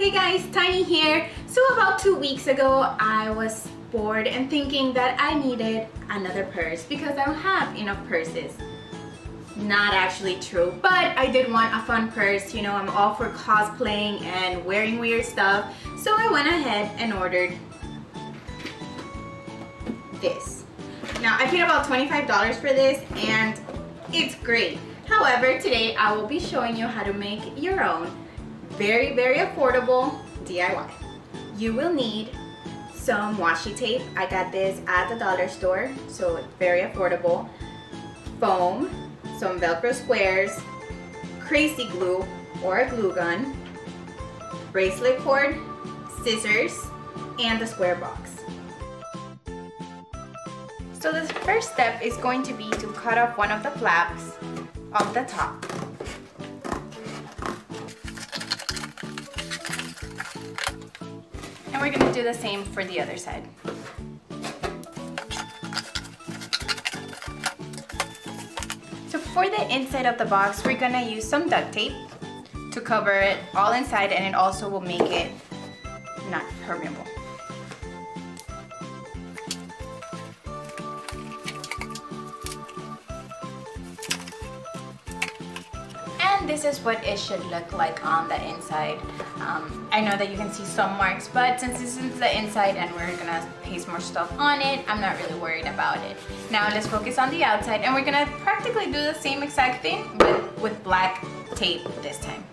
Hey guys, Tiny here. So about two weeks ago, I was bored and thinking that I needed another purse because I don't have enough purses. Not actually true, but I did want a fun purse. You know, I'm all for cosplaying and wearing weird stuff. So I went ahead and ordered this. Now I paid about $25 for this and it's great. However, today I will be showing you how to make your own very, very affordable DIY. You will need some washi tape. I got this at the dollar store, so it's very affordable. Foam, some Velcro squares, crazy glue or a glue gun, bracelet cord, scissors, and the square box. So the first step is going to be to cut off one of the flaps of the top. And we're gonna do the same for the other side. So for the inside of the box, we're gonna use some duct tape to cover it all inside and it also will make it not permeable. This is what it should look like on the inside. Um, I know that you can see some marks, but since this is the inside and we're gonna paste more stuff on it, I'm not really worried about it. Now let's focus on the outside and we're gonna practically do the same exact thing, but with black tape this time.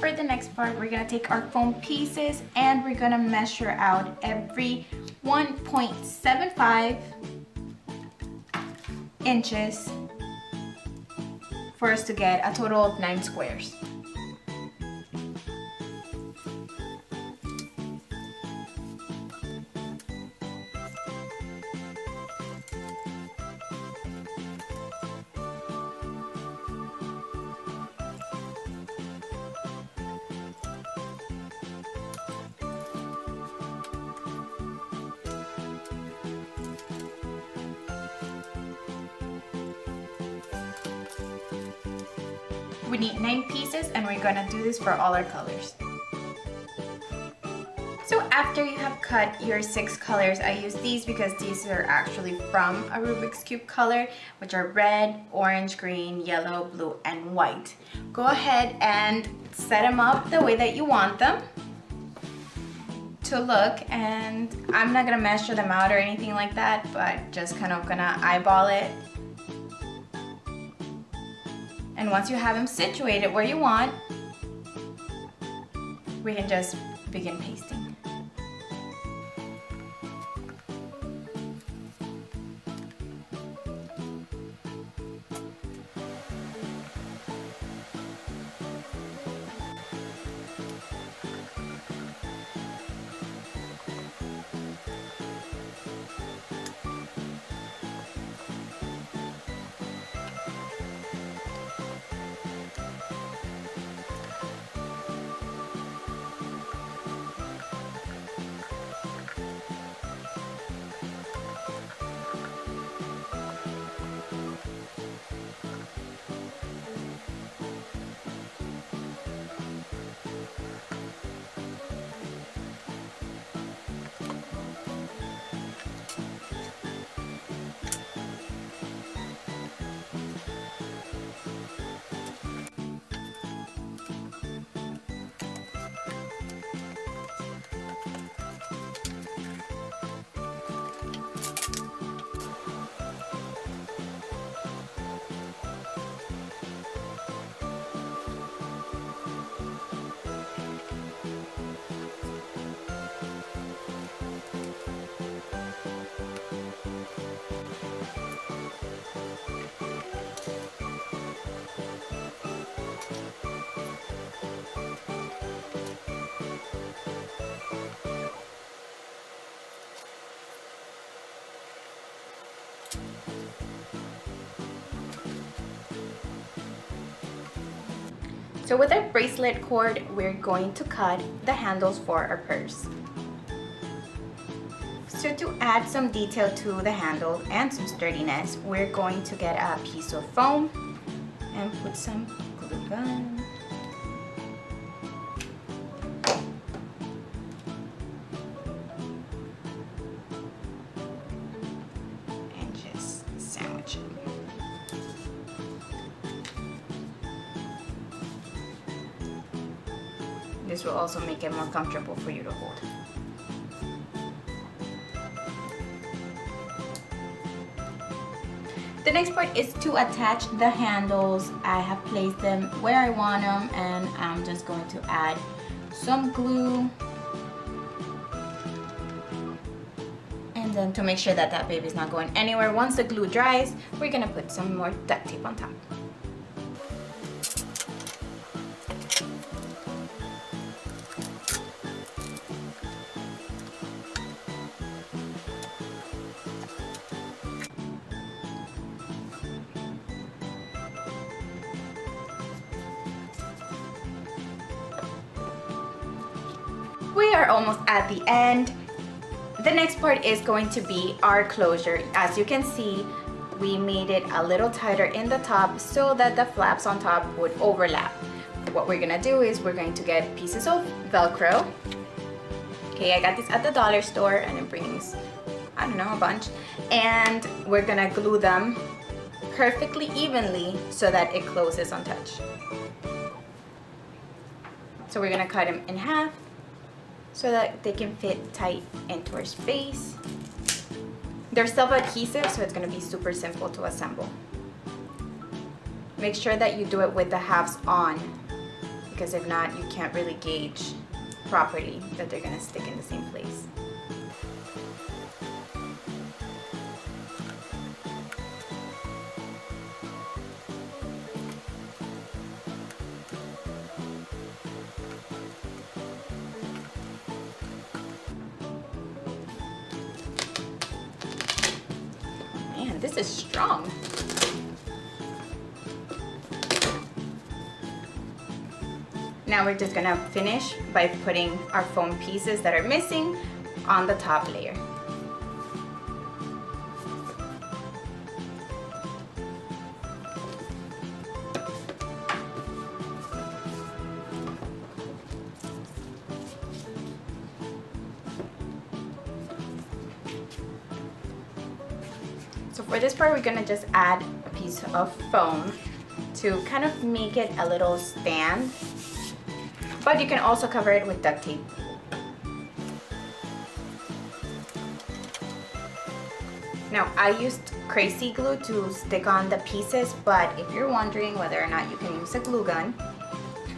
For the next part, we're gonna take our foam pieces and we're gonna measure out every 1.75 inches for us to get a total of nine squares. We need nine pieces and we're gonna do this for all our colors. So after you have cut your six colors, I use these because these are actually from a Rubik's Cube color, which are red, orange, green, yellow, blue, and white. Go ahead and set them up the way that you want them to look and I'm not gonna measure them out or anything like that, but just kind of gonna eyeball it and once you have them situated where you want, we can just begin pasting. So with our bracelet cord, we're going to cut the handles for our purse. So to add some detail to the handle and some sturdiness, we're going to get a piece of foam and put some glue gun. This will also make it more comfortable for you to hold. The next part is to attach the handles. I have placed them where I want them and I'm just going to add some glue. And then to make sure that that baby is not going anywhere, once the glue dries, we're gonna put some more duct tape on top. Are almost at the end. The next part is going to be our closure. As you can see, we made it a little tighter in the top so that the flaps on top would overlap. What we're gonna do is we're going to get pieces of Velcro. Okay, I got this at the dollar store and it brings, I don't know, a bunch. And we're gonna glue them perfectly evenly so that it closes on touch. So we're gonna cut them in half so that they can fit tight into our space. They're self-adhesive, so it's gonna be super simple to assemble. Make sure that you do it with the halves on, because if not, you can't really gauge properly that they're gonna stick in the same place. This is strong. Now we're just gonna finish by putting our foam pieces that are missing on the top layer. So for this part, we're gonna just add a piece of foam to kind of make it a little stand. But you can also cover it with duct tape. Now I used crazy glue to stick on the pieces, but if you're wondering whether or not you can use a glue gun,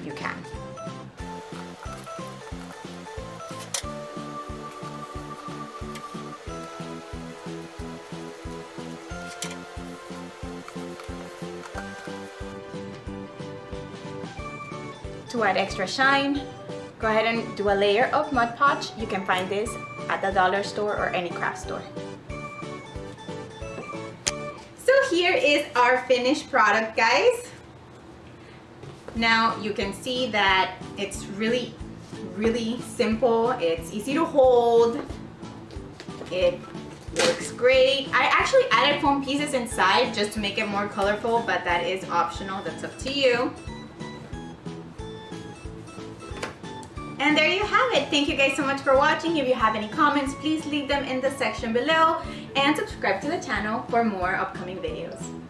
you can. To add extra shine, go ahead and do a layer of Mod Podge. You can find this at the dollar store or any craft store. So here is our finished product, guys. Now you can see that it's really, really simple. It's easy to hold. It works great. I actually added foam pieces inside just to make it more colorful, but that is optional. That's up to you. And there you have it. Thank you guys so much for watching. If you have any comments, please leave them in the section below and subscribe to the channel for more upcoming videos.